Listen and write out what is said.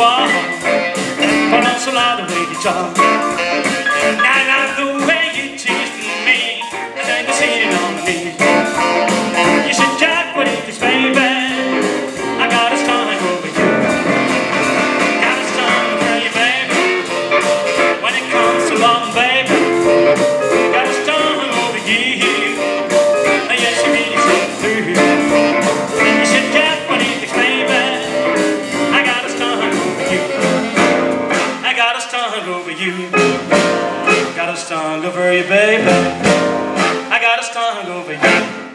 you are, but also love the way you. you. Got a song over you, baby. I got a song over you.